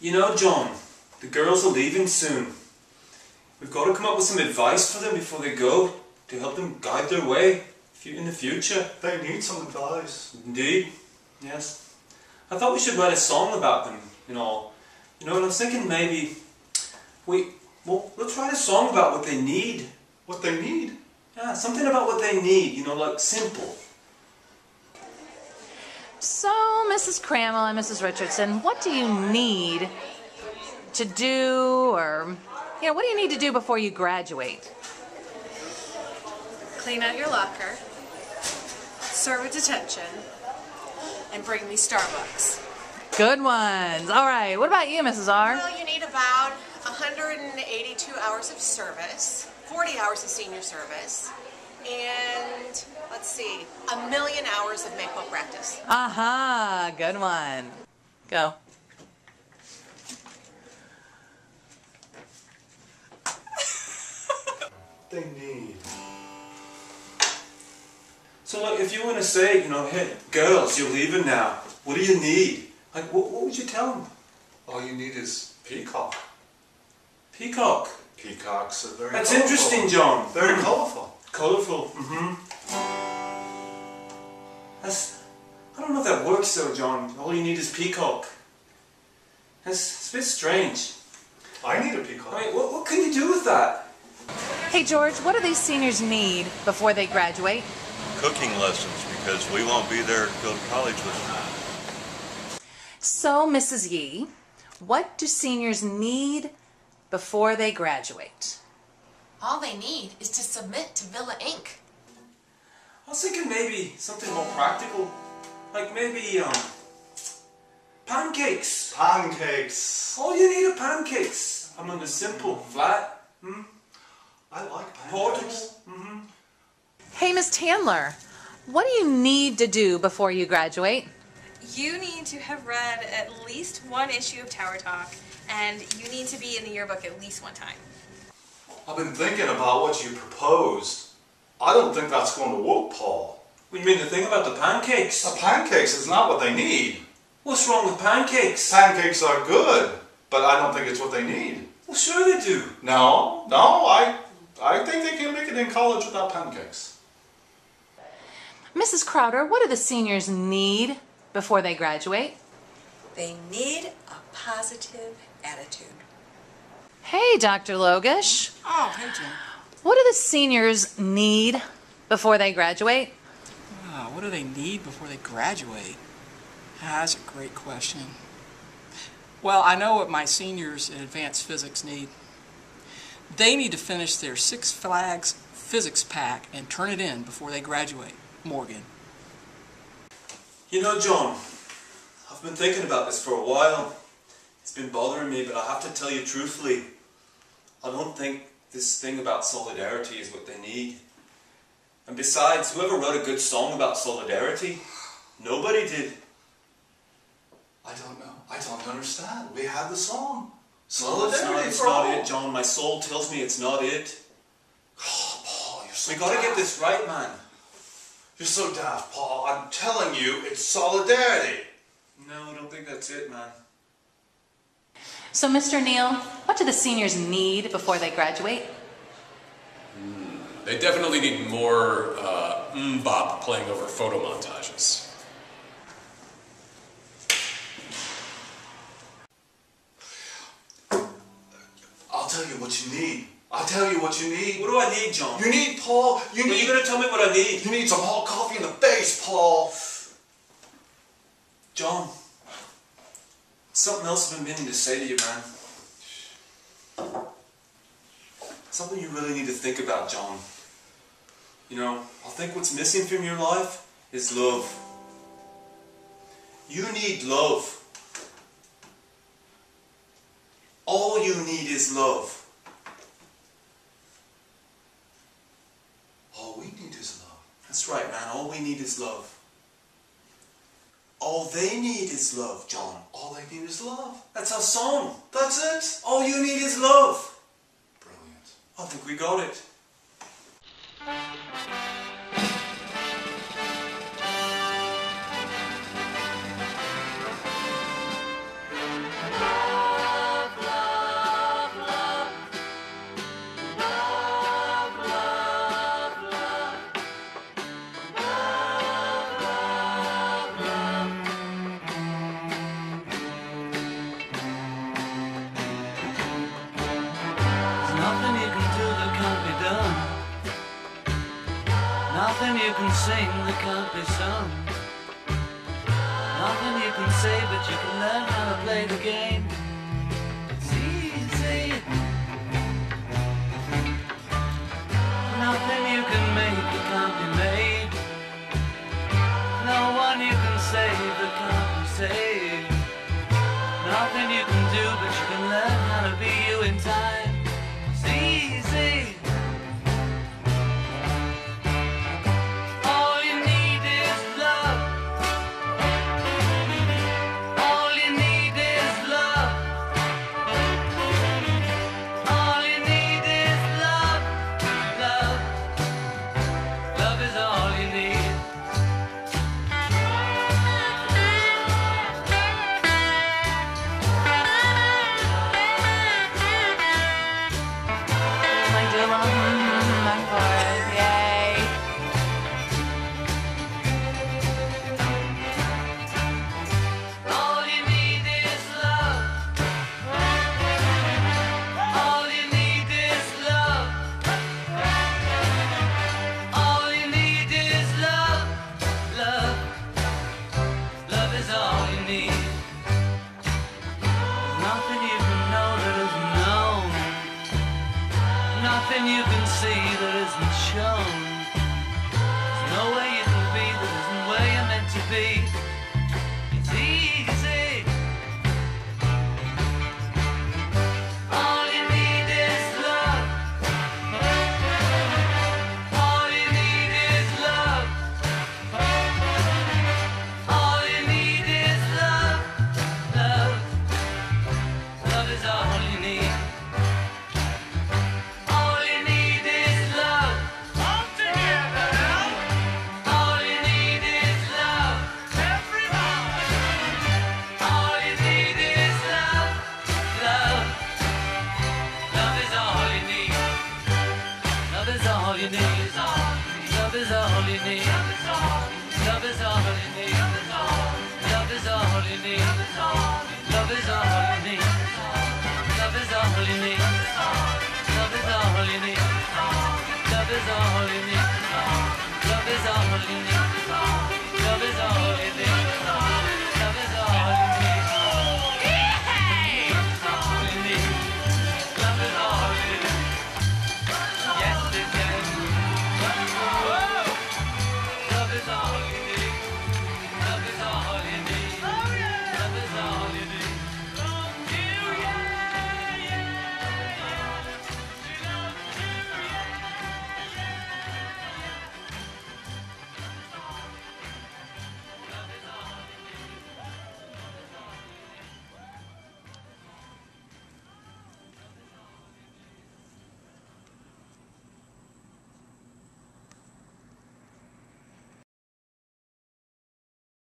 You know, John, the girls are leaving soon. We've got to come up with some advice for them before they go to help them guide their way in the future. They need some advice. Indeed, yes. I thought we should write a song about them, you know. You know, and I was thinking maybe we, well, let's write a song about what they need. What they need? Yeah, something about what they need, you know, like simple. So, Mrs. Crammel and Mrs. Richardson, what do you need to do, or, you know, what do you need to do before you graduate? Clean out your locker, serve a detention, and bring me Starbucks. Good ones. All right. What about you, Mrs. R? Well, you need about 182 hours of service, 40 hours of senior service, and let's see, a million hours of make practice. Aha, good one. Go. They need. So, like, if you want to say, you know, hey, girls, you're leaving now. What do you need? Like, what, what would you tell them? All you need is peacock. Peacock. Peacocks are very That's colorful. interesting, John. Very colorful. Colourful. Mm-hmm. That's. I don't know if that works though, John. All you need is peacock. That's it's a bit strange. I need a peacock. I mean, what, what can you do with that? Hey, George, what do these seniors need before they graduate? Cooking lessons because we won't be there to go to college with them. So, Mrs. Yee, what do seniors need before they graduate? All they need is to submit to Villa Inc. I was thinking maybe something more practical. Like maybe, um, pancakes. Pancakes. All you need are pancakes. I mean, they're simple, flat, hmm? I like pancakes. portable. Hey, Miss Tandler, what do you need to do before you graduate? You need to have read at least one issue of Tower Talk, and you need to be in the yearbook at least one time. I've been thinking about what you proposed. I don't think that's going to work, Paul. What do you mean the thing about the pancakes? The pancakes is not what they need. What's wrong with pancakes? Pancakes are good, but I don't think it's what they need. well, sure they do. No, no, I, I think they can make it in college without pancakes. Mrs. Crowder, what do the seniors need before they graduate? They need a positive attitude. Hey, Dr. Logish, Oh, hey, Jen. what do the seniors need before they graduate? Ah, what do they need before they graduate? Ah, that's a great question. Well, I know what my seniors in advanced physics need. They need to finish their Six Flags physics pack and turn it in before they graduate. Morgan. You know, John, I've been thinking about this for a while. It's been bothering me, but I have to tell you truthfully, I don't think this thing about solidarity is what they need. And besides, whoever wrote a good song about solidarity? Nobody did. I don't know. I don't understand. We had the song. No, it's not, it's for not it, John. My soul tells me it's not it. Oh, Paul, you're so We gotta get this right, man. You're so daft, Paul. I'm telling you, it's solidarity. No, I don't think that's it, man. So, Mr. Neal, what do the seniors need before they graduate? They definitely need more uh, mbop playing over photo montages. I'll tell you what you need. I'll tell you what you need. What do I need, John? You need, Paul. You Are need. you gonna tell me what I need? You need some hot coffee in the face, Paul. John, something else I've been meaning to say to you, man. Something you really need to think about, John. You know, I think what's missing from your life is love. You need love. All you need is love. All we need is love. That's right, man. All we need is love. All they need is love, John. All they need is love. That's our song. That's it. All you need is love. Brilliant. I think we got it. Can't be sung. Nothing you can say, but you can learn how to play the game. It's easy. Nothing you can make that can't be made. No one you can save that can't be saved. Nothing you can see all you need. Love is all you need. Love is all you need. Love is all you need. Love is all you need. Love is all you need. Love is all you need. Love is all you need. 知。